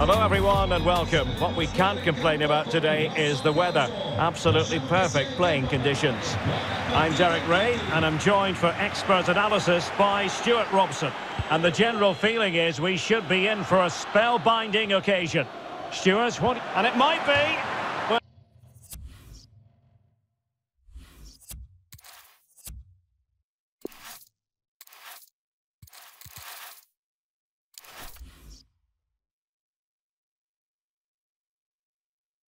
Hello everyone and welcome. What we can't complain about today is the weather. Absolutely perfect playing conditions. I'm Derek Ray and I'm joined for expert analysis by Stuart Robson. And the general feeling is we should be in for a spellbinding occasion. Stuart, what... And it might be...